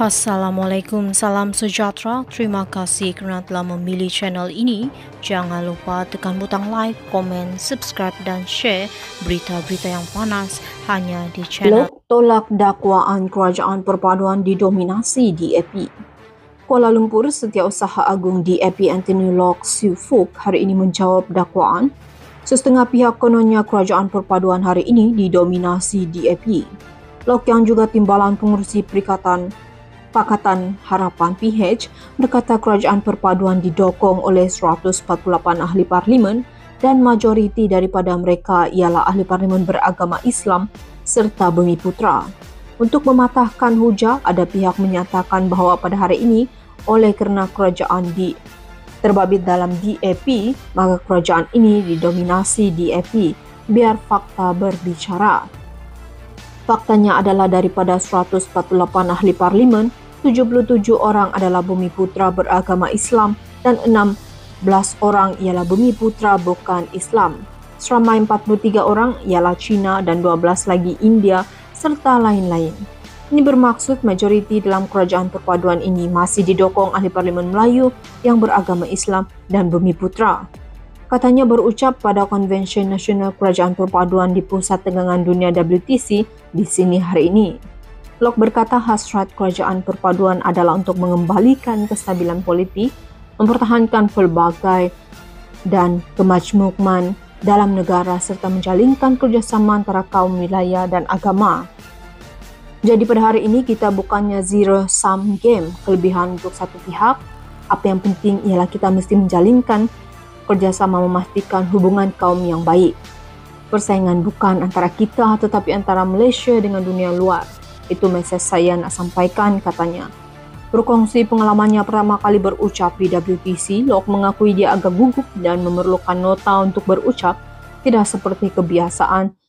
Assalamualaikum, salam sejahtera. Terima kasih kerana telah memilih channel ini. Jangan lupa tekan butang like, komen, subscribe dan share berita-berita yang panas hanya di channel. Blok tolak dakwaan kerajaan perpaduan didominasi DAP. Kuala Lumpur Setiausaha Agung DAP Anthony Lok Siu Fuk hari ini menjawab dakwaan. Setengah pihak kononnya kerajaan perpaduan hari ini didominasi DAP. Lok yang juga timbalan pengurusi perikatan Pakatan Harapan PH berkata kerajaan perpaduan didokong oleh 148 ahli parlimen dan majoriti daripada mereka ialah ahli parlimen beragama Islam serta bumi putra. Untuk mematahkan hujah, ada pihak menyatakan bahawa pada hari ini oleh kerana kerajaan di terbabit dalam DAP, maka kerajaan ini didominasi DAP. Biar fakta berbicara. Faktanya adalah daripada 148 ahli parlimen, 77 orang adalah bumi putra beragama Islam dan 16 orang ialah bumi putra bukan Islam. Seramai 43 orang ialah Cina dan 12 lagi India serta lain-lain. Ini bermaksud majoriti dalam kerajaan perpaduan ini masih didokong ahli parlimen Melayu yang beragama Islam dan bumi putra. Katanya berucap pada Konvensyen Nasional Kerajaan Perpaduan di Pusat Tegangan Dunia WTC di sini hari ini. Locke berkata hasrat kerajaan perpaduan adalah untuk mengembalikan kestabilan politik, mempertahankan pelbagai dan kemajmukan dalam negara serta menjalinkan kerjasama antara kaum wilayah dan agama. Jadi pada hari ini kita bukannya zero sum game, kelebihan untuk satu pihak. Apa yang penting ialah kita mesti menjalinkan kerjasama memastikan hubungan kaum yang baik. Persaingan bukan antara kita tetapi antara Malaysia dengan dunia luar. Itu mesej saya nak sampaikan katanya. Berkongsi pengalamannya pertama kali berucap di WTC, Lok mengakui dia agak gugup dan memerlukan nota untuk berucap, tidak seperti kebiasaan